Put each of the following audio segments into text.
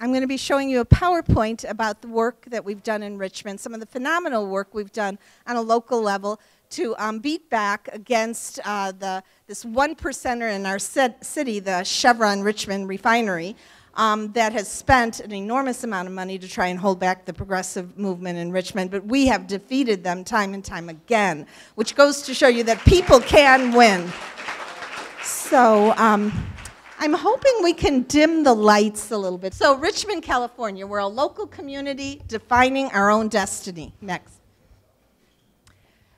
I'm going to be showing you a PowerPoint about the work that we've done in Richmond, some of the phenomenal work we've done on a local level to um, beat back against uh, the, this one percenter in our city, the Chevron Richmond refinery, um, that has spent an enormous amount of money to try and hold back the progressive movement in Richmond, but we have defeated them time and time again, which goes to show you that people can win. So um, I'm hoping we can dim the lights a little bit. So Richmond, California, we're a local community defining our own destiny. Next.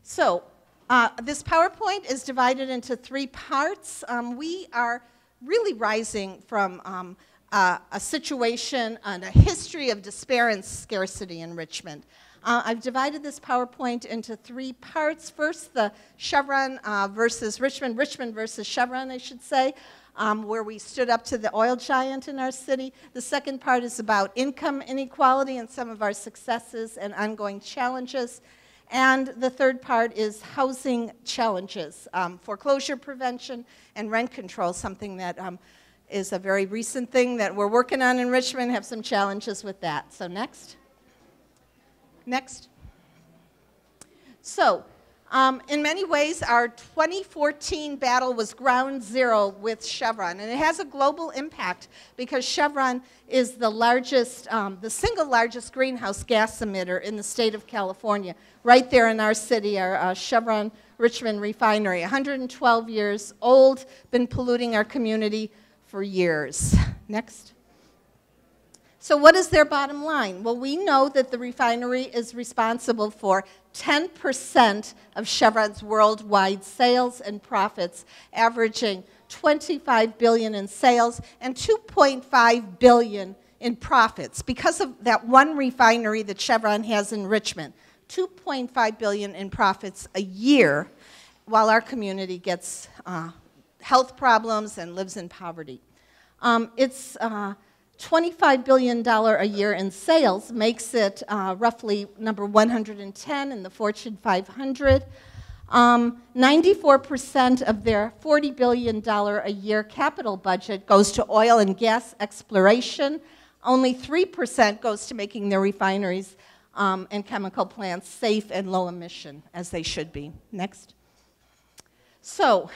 So uh, this PowerPoint is divided into three parts. Um, we are really rising from um, uh, a situation and a history of despair and scarcity in Richmond. Uh, I've divided this PowerPoint into three parts. First, the Chevron uh, versus Richmond, Richmond versus Chevron, I should say, um, where we stood up to the oil giant in our city. The second part is about income inequality and some of our successes and ongoing challenges. And the third part is housing challenges, um, foreclosure prevention and rent control, something that um, is a very recent thing that we're working on in Richmond, have some challenges with that. So next. Next. So, um, in many ways, our 2014 battle was ground zero with Chevron, and it has a global impact because Chevron is the largest, um, the single largest greenhouse gas emitter in the state of California, right there in our city, our uh, Chevron Richmond refinery, 112 years old, been polluting our community for years. Next. So, what is their bottom line? Well, we know that the refinery is responsible for 10% of Chevron's worldwide sales and profits, averaging 25 billion in sales and 2.5 billion in profits because of that one refinery that Chevron has in Richmond. 2.5 billion in profits a year while our community gets uh, health problems and lives in poverty. Um, it's uh, $25 billion a year in sales, makes it uh, roughly number 110 in the Fortune 500. 94% um, of their $40 billion a year capital budget goes to oil and gas exploration. Only 3% goes to making their refineries um, and chemical plants safe and low emission, as they should be. Next. So,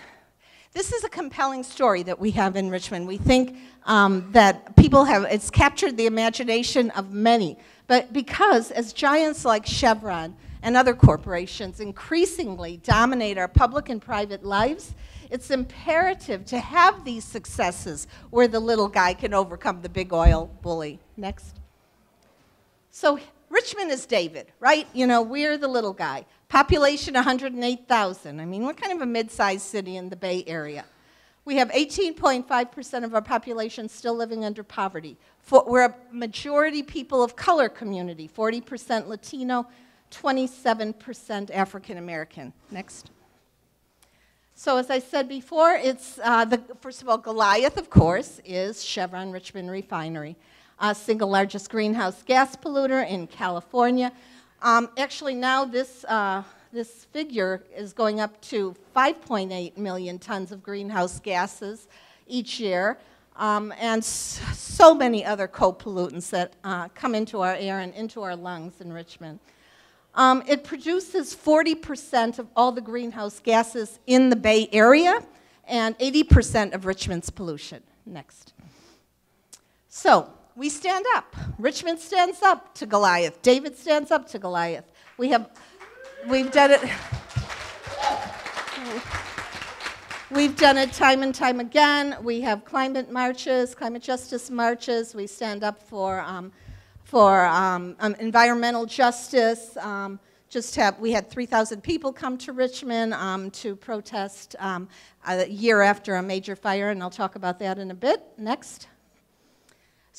this is a compelling story that we have in Richmond. We think um, that people have, it's captured the imagination of many. But because as giants like Chevron and other corporations increasingly dominate our public and private lives, it's imperative to have these successes where the little guy can overcome the big oil bully. Next. So Richmond is David, right? You know, we're the little guy. Population 108,000. I mean, what kind of a mid-sized city in the Bay Area? We have 18.5% of our population still living under poverty. For, we're a majority people of color community, 40% Latino, 27% African American. Next. So as I said before, it's, uh, the, first of all, Goliath, of course, is Chevron Richmond Refinery, uh, single largest greenhouse gas polluter in California. Um, actually, now this, uh, this figure is going up to 5.8 million tons of greenhouse gases each year, um, and so many other co-pollutants that uh, come into our air and into our lungs in Richmond. Um, it produces 40% of all the greenhouse gases in the Bay Area and 80% of Richmond's pollution. Next. So, we stand up. Richmond stands up to Goliath. David stands up to Goliath. We have, we've done it. We've done it time and time again. We have climate marches, climate justice marches. We stand up for, um, for um, um, environmental justice. Um, just have, we had 3,000 people come to Richmond um, to protest um, a year after a major fire, and I'll talk about that in a bit. Next.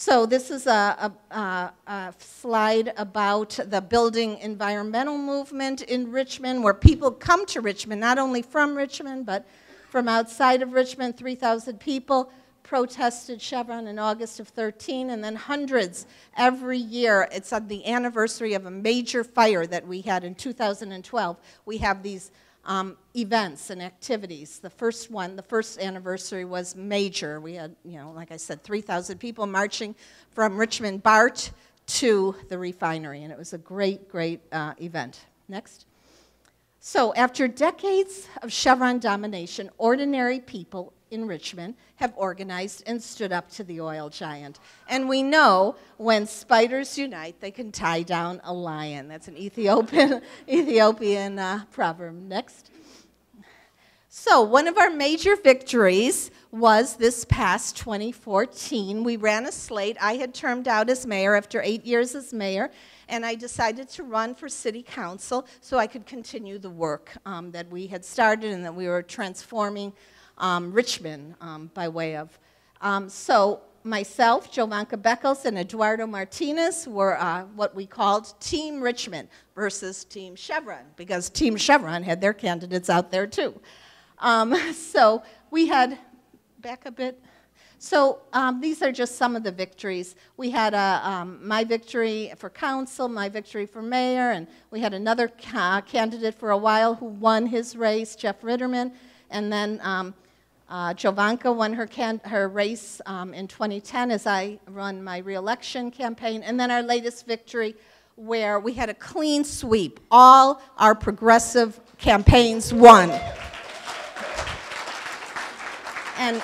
So this is a, a, a, slide about the building environmental movement in Richmond, where people come to Richmond, not only from Richmond, but from outside of Richmond. 3,000 people protested Chevron in August of 13, and then hundreds every year. It's on the anniversary of a major fire that we had in 2012. We have these um, events and activities. The first one, the first anniversary was major. We had, you know, like I said, 3,000 people marching from Richmond BART to the refinery, and it was a great, great uh, event. Next. So, after decades of Chevron domination, ordinary people in Richmond have organized and stood up to the oil giant. And we know when spiders unite, they can tie down a lion. That's an Ethiopian, Ethiopian uh, proverb. Next. So, one of our major victories was this past 2014. We ran a slate. I had termed out as mayor after eight years as mayor, and I decided to run for city council so I could continue the work um, that we had started and that we were transforming um, Richmond um, by way of. Um, so myself, Jovanka Beckles, and Eduardo Martinez were uh, what we called Team Richmond versus Team Chevron, because Team Chevron had their candidates out there too. Um, so we had, back a bit. So um, these are just some of the victories. We had a, um, my victory for council, my victory for mayor, and we had another ca candidate for a while who won his race, Jeff Ritterman, and then um, uh, Jovanka won her, her race um, in 2010 as I run my reelection campaign. And then our latest victory, where we had a clean sweep. All our progressive campaigns won. and,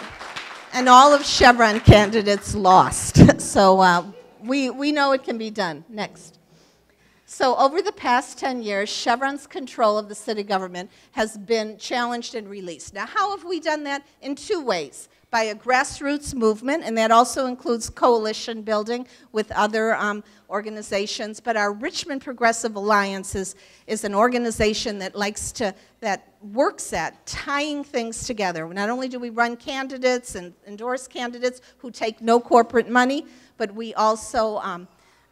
and all of Chevron candidates lost. so uh, we, we know it can be done. Next. So, over the past 10 years, Chevron's control of the city government has been challenged and released. Now, how have we done that? In two ways by a grassroots movement, and that also includes coalition building with other um, organizations. But our Richmond Progressive Alliance is, is an organization that likes to, that works at tying things together. Not only do we run candidates and endorse candidates who take no corporate money, but we also um,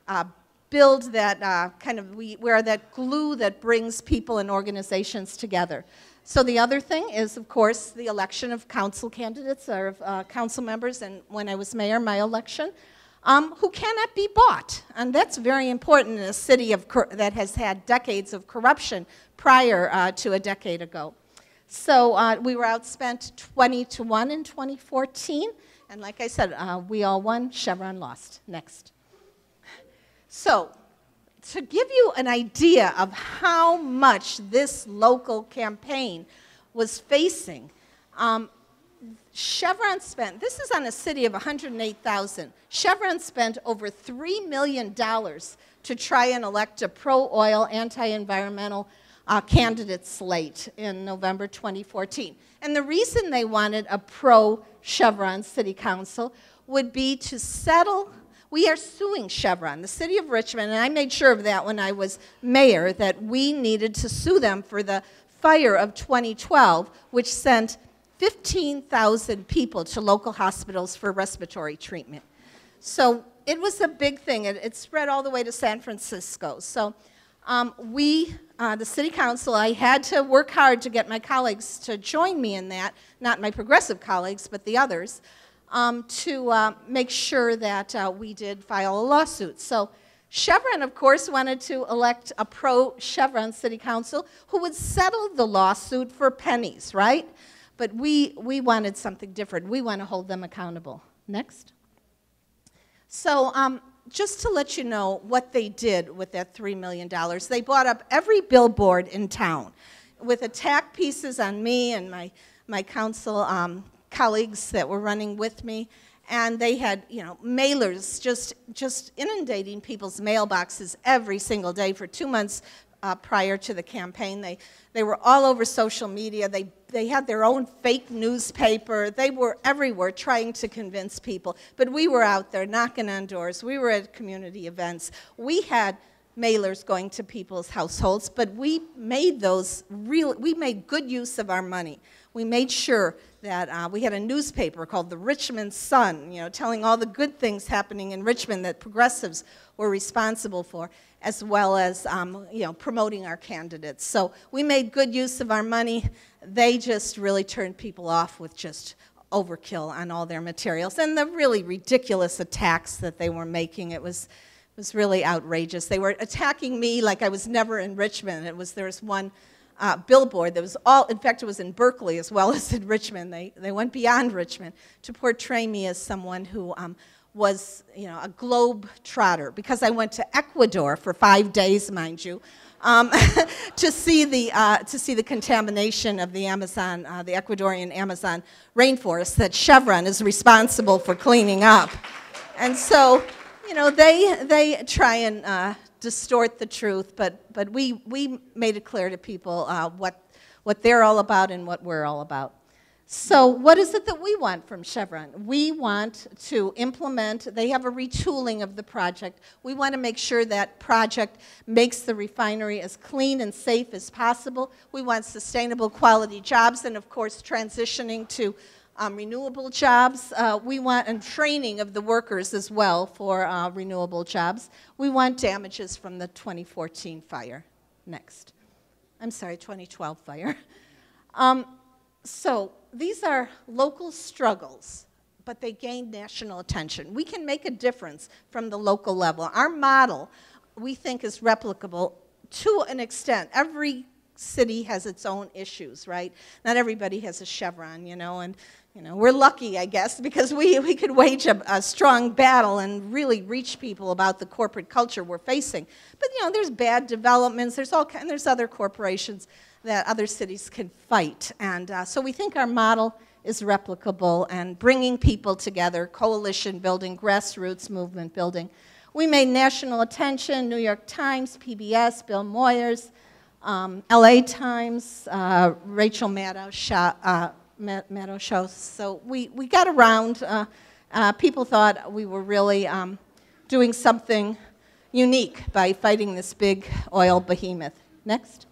uh, build that uh, kind of, we, we're that glue that brings people and organizations together. So the other thing is, of course, the election of council candidates or uh, council members, and when I was mayor, my election, um, who cannot be bought. And that's very important in a city of that has had decades of corruption prior uh, to a decade ago. So uh, we were outspent 20 to 1 in 2014. And like I said, uh, we all won, Chevron lost. Next. So, to give you an idea of how much this local campaign was facing, um, Chevron spent, this is on a city of 108,000. Chevron spent over $3 million to try and elect a pro oil, anti environmental uh, candidate slate in November 2014. And the reason they wanted a pro Chevron city council would be to settle we are suing Chevron, the city of Richmond, and I made sure of that when I was mayor, that we needed to sue them for the fire of 2012, which sent 15,000 people to local hospitals for respiratory treatment. So it was a big thing. It, it spread all the way to San Francisco. So um, we, uh, the city council, I had to work hard to get my colleagues to join me in that, not my progressive colleagues, but the others um, to uh, make sure that uh, we did file a lawsuit. So Chevron, of course, wanted to elect a pro Chevron city council who would settle the lawsuit for pennies, right? But we, we wanted something different. We want to hold them accountable. Next. So, um, just to let you know what they did with that $3 million, they bought up every billboard in town with attack pieces on me and my, my council um, colleagues that were running with me, and they had, you know, mailers just, just inundating people's mailboxes every single day for two months uh, prior to the campaign. They, they were all over social media. They, they had their own fake newspaper. They were everywhere trying to convince people. But we were out there knocking on doors. We were at community events. We had mailers going to people's households, but we made those real, we made good use of our money. We made sure that uh, we had a newspaper called the Richmond Sun, you know, telling all the good things happening in Richmond that progressives were responsible for, as well as, um, you know, promoting our candidates. So we made good use of our money. They just really turned people off with just overkill on all their materials and the really ridiculous attacks that they were making. It was, it was really outrageous. They were attacking me like I was never in Richmond. It was, there was one uh, billboard that was all, in fact, it was in Berkeley as well as in Richmond. They, they went beyond Richmond to portray me as someone who um, was, you know, a globe trotter because I went to Ecuador for five days, mind you. Um, to see the uh, to see the contamination of the Amazon, uh, the Ecuadorian Amazon rainforest that Chevron is responsible for cleaning up, and so you know they they try and uh, distort the truth, but, but we, we made it clear to people uh, what, what they're all about and what we're all about. So, what is it that we want from Chevron? We want to implement, they have a retooling of the project. We want to make sure that project makes the refinery as clean and safe as possible. We want sustainable quality jobs and, of course, transitioning to um, renewable jobs. Uh, we want, and training of the workers as well for uh, renewable jobs. We want damages from the 2014 fire. Next. I'm sorry, 2012 fire. Um, so these are local struggles, but they gain national attention. We can make a difference from the local level. Our model, we think, is replicable to an extent. Every city has its own issues, right? Not everybody has a Chevron, you know, and you know, we're lucky, I guess, because we, we could wage a, a, strong battle and really reach people about the corporate culture we're facing. But, you know, there's bad developments, there's, all, and there's other corporations that other cities can fight. And uh, so we think our model is replicable and bringing people together, coalition building, grassroots movement building. We made national attention, New York Times, PBS, Bill Moyers, um, LA Times, uh, Rachel Maddow, uh, Maddow show. So we, we got around. Uh, uh, people thought we were really um, doing something unique by fighting this big oil behemoth. Next.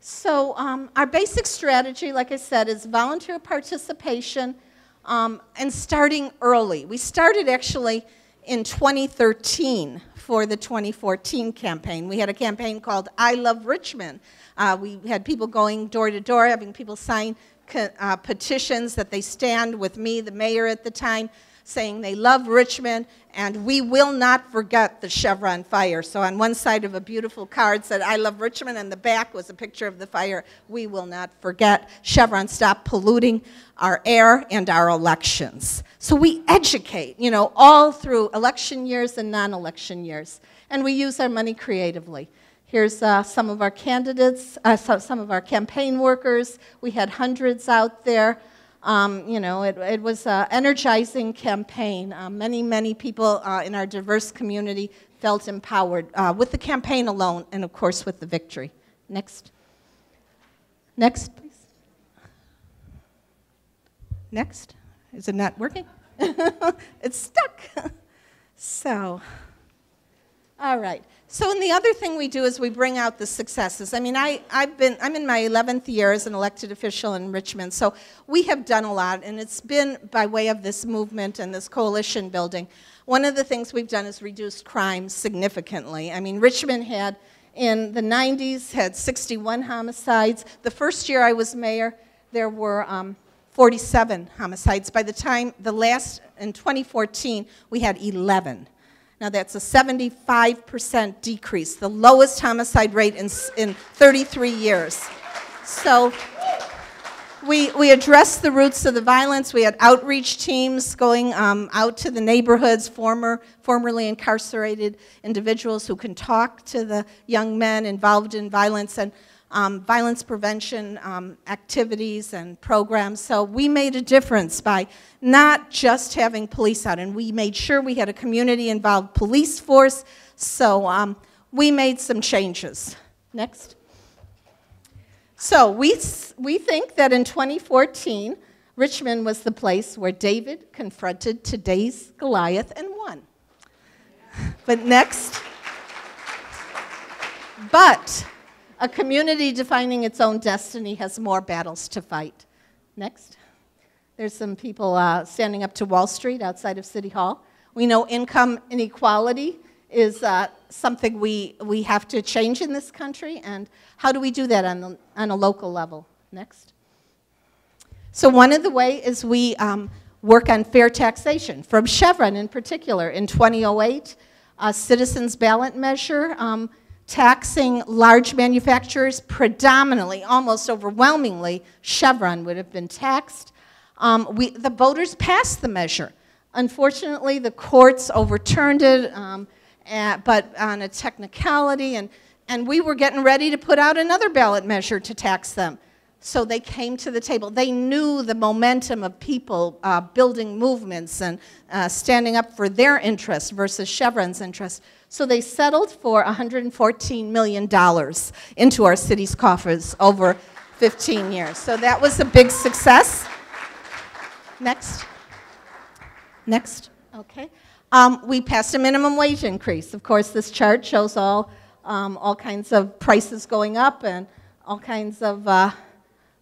So um, our basic strategy, like I said, is volunteer participation um, and starting early. We started actually in 2013 for the 2014 campaign. We had a campaign called I Love Richmond. Uh, we had people going door to door, having people sign uh, petitions that they stand with me, the mayor at the time, saying they love Richmond and we will not forget the Chevron fire. So on one side of a beautiful card said, I love Richmond, and the back was a picture of the fire. We will not forget. Chevron stop polluting our air and our elections. So we educate, you know, all through election years and non-election years. And we use our money creatively. Here's uh, some of our candidates, uh, so, some of our campaign workers. We had hundreds out there. Um, you know, it, it was an energizing campaign. Uh, many, many people uh, in our diverse community felt empowered uh, with the campaign alone and, of course, with the victory. Next. Next, please. Next. Is it not working? it's stuck. so, all right. So, and the other thing we do is we bring out the successes. I mean, I, I've been, I'm in my 11th year as an elected official in Richmond, so we have done a lot, and it's been by way of this movement and this coalition building. One of the things we've done is reduced crime significantly. I mean, Richmond had, in the 90s, had 61 homicides. The first year I was mayor, there were um, 47 homicides. By the time the last, in 2014, we had 11. Now, that's a 75% decrease, the lowest homicide rate in, in 33 years. So, we, we addressed the roots of the violence. We had outreach teams going um, out to the neighborhoods, former, formerly incarcerated individuals who can talk to the young men involved in violence. And um, violence prevention um, activities and programs. So we made a difference by not just having police out, and we made sure we had a community involved police force. So um, we made some changes. Next. So we, we think that in 2014, Richmond was the place where David confronted today's Goliath and won. But next. But a community defining its own destiny has more battles to fight. Next. There's some people uh, standing up to Wall Street outside of City Hall. We know income inequality is uh, something we, we have to change in this country, and how do we do that on, the, on a local level? Next. So, one of the ways is we um, work on fair taxation, from Chevron in particular. In 2008, a citizens ballot measure um, taxing large manufacturers, predominantly, almost overwhelmingly, Chevron would have been taxed. Um, we, the voters passed the measure. Unfortunately, the courts overturned it, um, at, but on a technicality, and, and we were getting ready to put out another ballot measure to tax them. So they came to the table. They knew the momentum of people uh, building movements and uh, standing up for their interests versus Chevron's interests. So they settled for $114 million into our city's coffers over 15 years. So that was a big success. Next. Next. Okay. Um, we passed a minimum wage increase. Of course, this chart shows all, um, all kinds of prices going up and all kinds of uh,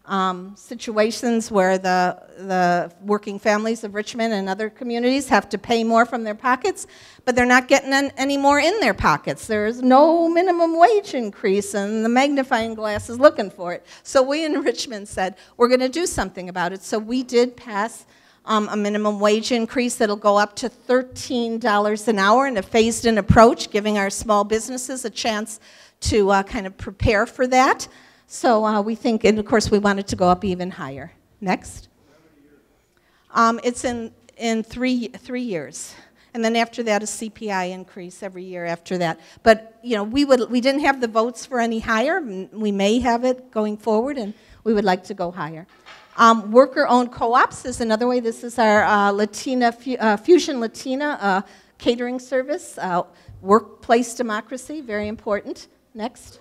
um, situations where the, the working families of Richmond and other communities have to pay more from their pockets, but they're not getting any more in their pockets. There's no minimum wage increase, and the magnifying glass is looking for it. So we in Richmond said, we're going to do something about it. So we did pass um, a minimum wage increase that'll go up to $13 an hour in a phased in approach, giving our small businesses a chance to uh, kind of prepare for that. So uh, we think, and of course, we want it to go up even higher. Next. Um, it's in, in three, three years. And then after that, a CPI increase every year after that. But, you know, we, would, we didn't have the votes for any higher. We may have it going forward, and we would like to go higher. Um, Worker-owned co-ops is another way. This is our uh, Latina, uh, Fusion Latina uh, catering service. Uh, workplace democracy, very important. Next.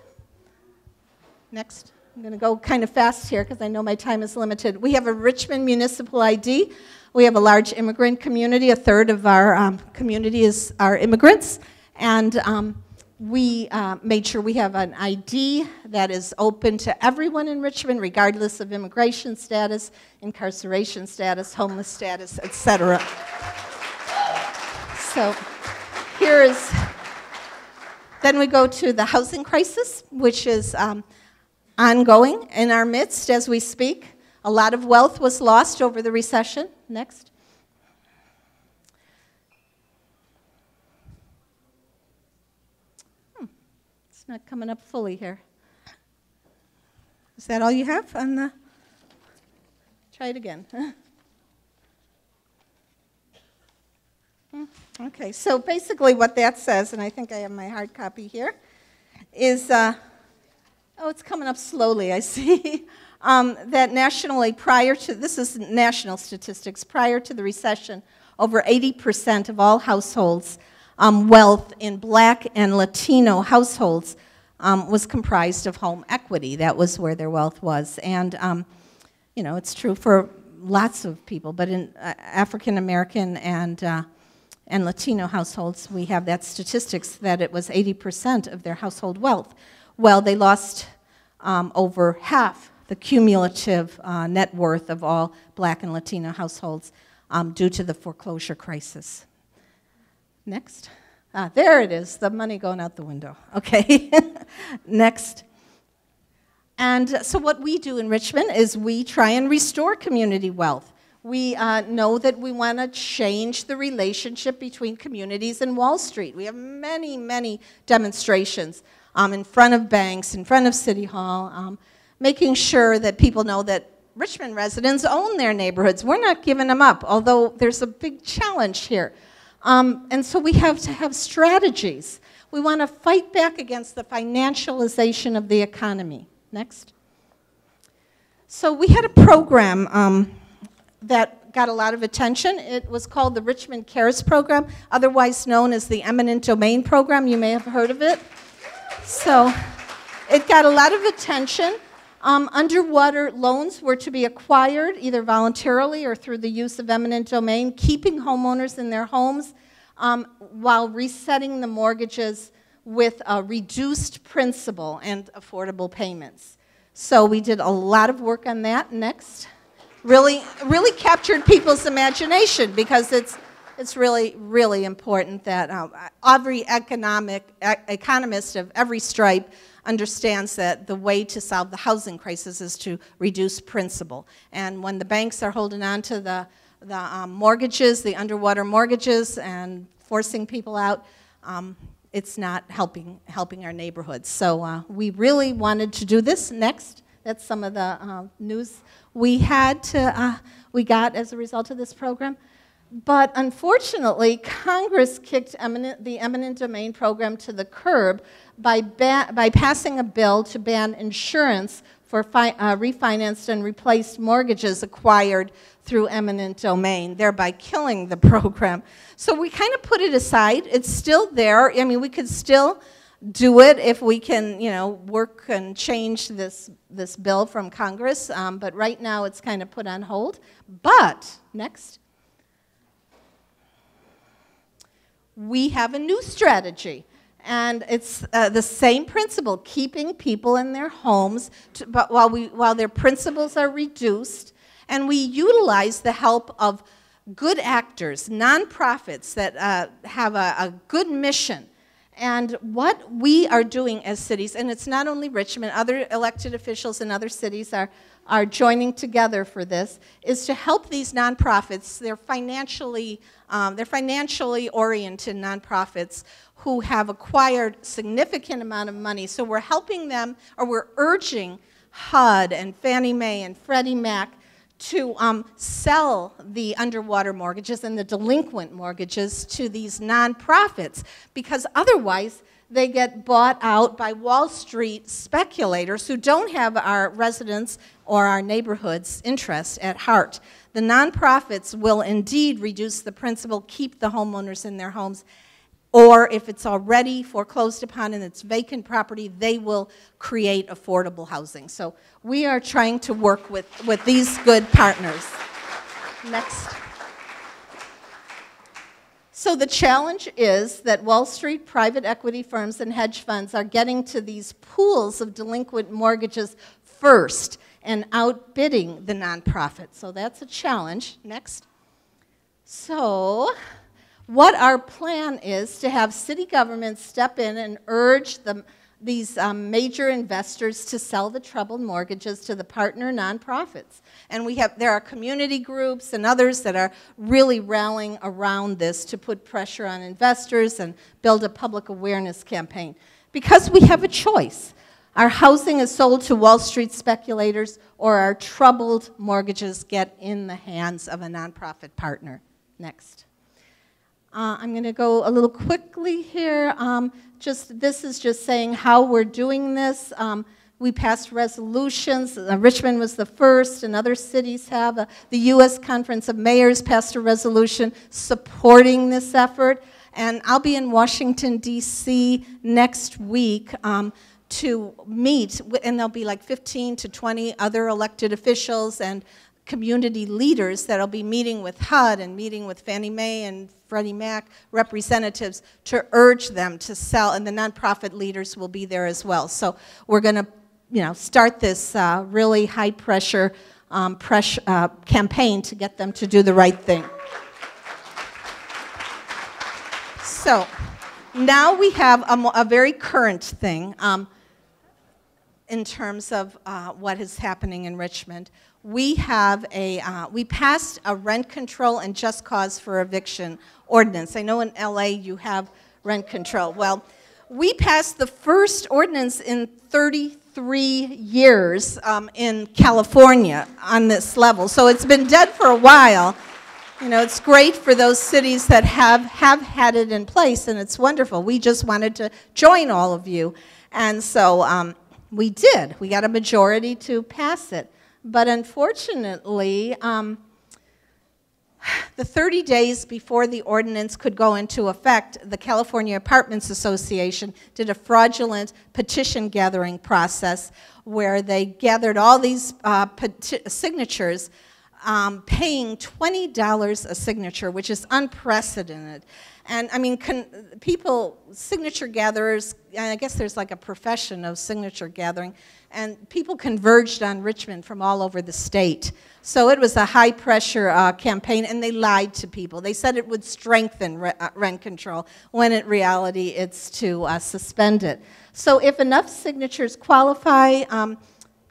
Next. I'm going to go kind of fast here because I know my time is limited. We have a Richmond Municipal ID. We have a large immigrant community. A third of our um, community is our immigrants. And um, we uh, made sure we have an ID that is open to everyone in Richmond, regardless of immigration status, incarceration status, homeless status, etc. So here is, then we go to the housing crisis, which is um, ongoing in our midst as we speak. A lot of wealth was lost over the recession. Next. Hmm. It's not coming up fully here. Is that all you have on the? Try it again. Hmm. Okay, so basically what that says, and I think I have my hard copy here, is uh, Oh, it's coming up slowly, I see. um, that nationally, prior to, this is national statistics, prior to the recession, over 80% of all households' um, wealth in black and Latino households um, was comprised of home equity. That was where their wealth was. And, um, you know, it's true for lots of people, but in uh, African American and, uh, and Latino households, we have that statistics that it was 80% of their household wealth. Well, they lost um, over half the cumulative uh, net worth of all black and Latino households um, due to the foreclosure crisis. Next. Ah, there it is, the money going out the window. Okay. Next. And so, what we do in Richmond is we try and restore community wealth. We uh, know that we want to change the relationship between communities and Wall Street. We have many, many demonstrations um, in front of banks, in front of City Hall, um, making sure that people know that Richmond residents own their neighborhoods. We're not giving them up, although there's a big challenge here. Um, and so we have to have strategies. We want to fight back against the financialization of the economy. Next. So we had a program um, that got a lot of attention. It was called the Richmond Cares Program, otherwise known as the Eminent Domain Program. You may have heard of it. So it got a lot of attention. Um, underwater loans were to be acquired either voluntarily or through the use of eminent domain, keeping homeowners in their homes um, while resetting the mortgages with a reduced principal and affordable payments. So we did a lot of work on that. Next, really, really captured people's imagination because it's it's really, really important that uh, every economic economist of every stripe understands that the way to solve the housing crisis is to reduce principal. And when the banks are holding on to the, the um, mortgages, the underwater mortgages, and forcing people out, um, it's not helping, helping our neighborhoods. So uh, we really wanted to do this. Next, that's some of the uh, news we had to, uh, we got as a result of this program. But unfortunately, Congress kicked eminent, the eminent domain program to the curb by, by passing a bill to ban insurance for uh, refinanced and replaced mortgages acquired through eminent domain, thereby killing the program. So we kind of put it aside. It's still there. I mean, we could still do it if we can, you know, work and change this, this bill from Congress. Um, but right now it's kind of put on hold. But, next. We have a new strategy. And it's uh, the same principle, keeping people in their homes to, but while, we, while their principles are reduced. And we utilize the help of good actors, nonprofits that uh, have a, a good mission. And what we are doing as cities, and it's not only Richmond, other elected officials in other cities are, are joining together for this, is to help these nonprofits. They're financially, um, they're financially oriented nonprofits who have acquired significant amount of money. So we're helping them, or we're urging HUD and Fannie Mae and Freddie Mac to um, sell the underwater mortgages and the delinquent mortgages to these nonprofits because otherwise they get bought out by Wall Street speculators who don't have our residents or our neighborhoods' interests at heart. The nonprofits will indeed reduce the principal, keep the homeowners in their homes, or if it's already foreclosed upon and it's vacant property, they will create affordable housing. So we are trying to work with, with these good partners. Next. So the challenge is that Wall Street private equity firms and hedge funds are getting to these pools of delinquent mortgages first and outbidding the nonprofit. So that's a challenge. Next. So what our plan is to have city governments step in and urge the, these um, major investors to sell the troubled mortgages to the partner nonprofits. And we have, there are community groups and others that are really rallying around this to put pressure on investors and build a public awareness campaign. Because we have a choice. Our housing is sold to Wall Street speculators, or our troubled mortgages get in the hands of a nonprofit partner. Next. Uh, I'm going to go a little quickly here. Um, just this is just saying how we're doing this. Um, we passed resolutions. Uh, Richmond was the first, and other cities have. Uh, the U.S. Conference of Mayors passed a resolution supporting this effort. And I'll be in Washington, D.C. next week um, to meet, and there'll be like 15 to 20 other elected officials and community leaders that'll be meeting with HUD and meeting with Fannie Mae and Freddie Mac representatives to urge them to sell, and the nonprofit leaders will be there as well. So we're going to, you know, start this uh, really high pressure, um, uh, campaign to get them to do the right thing. So now we have a, a very current thing um, in terms of uh, what is happening in Richmond we have a, uh, we passed a rent control and just cause for eviction ordinance. I know in LA you have rent control. Well, we passed the first ordinance in 33 years um, in California on this level. So it's been dead for a while. You know, it's great for those cities that have, have had it in place, and it's wonderful. We just wanted to join all of you. And so um, we did. We got a majority to pass it. But unfortunately, um, the 30 days before the ordinance could go into effect, the California Apartments Association did a fraudulent petition gathering process where they gathered all these uh, signatures, um, paying $20 a signature, which is unprecedented. And I mean, people, signature gatherers, I guess there's like a profession of signature gathering, and people converged on Richmond from all over the state. So it was a high pressure uh, campaign, and they lied to people. They said it would strengthen re uh, rent control, when in reality it's to uh, suspend it. So if enough signatures qualify, um,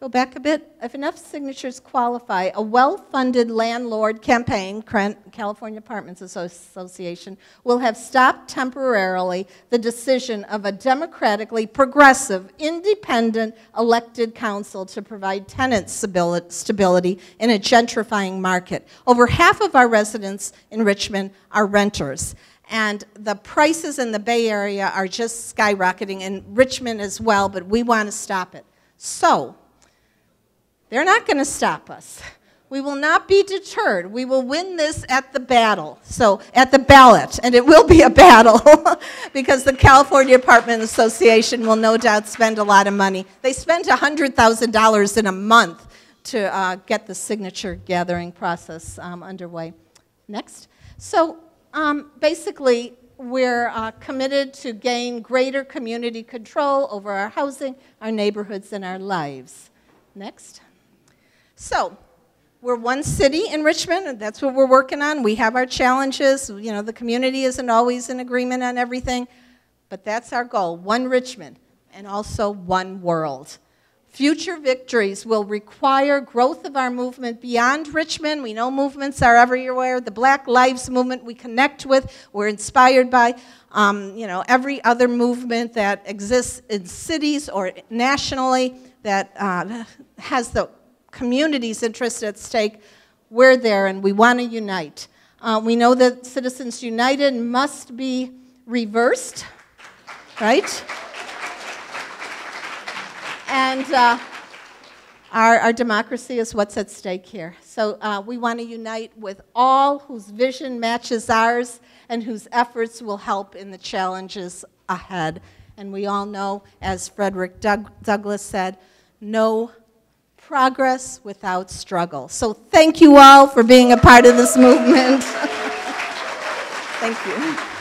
Go back a bit. If enough signatures qualify, a well-funded landlord campaign, California Apartments Association, will have stopped temporarily the decision of a democratically progressive, independent elected council to provide tenant stability in a gentrifying market. Over half of our residents in Richmond are renters. And the prices in the Bay Area are just skyrocketing, in Richmond as well, but we want to stop it. So, they're not going to stop us. We will not be deterred. We will win this at the battle. So, at the ballot, and it will be a battle because the California Apartment Association will no doubt spend a lot of money. They spend $100,000 in a month to uh, get the signature gathering process um, underway. Next. So, um, basically, we're uh, committed to gain greater community control over our housing, our neighborhoods, and our lives. Next. So, we're one city in Richmond, and that's what we're working on. We have our challenges. You know, the community isn't always in agreement on everything, but that's our goal one Richmond and also one world. Future victories will require growth of our movement beyond Richmond. We know movements are everywhere. The Black Lives Movement we connect with, we're inspired by. Um, you know, every other movement that exists in cities or nationally that uh, has the community's interest at stake, we're there and we want to unite. Uh, we know that Citizens United must be reversed, right? And uh, our, our, democracy is what's at stake here. So uh, we want to unite with all whose vision matches ours and whose efforts will help in the challenges ahead. And we all know, as Frederick Doug Douglass said, no progress without struggle. So thank you all for being a part of this movement. thank you.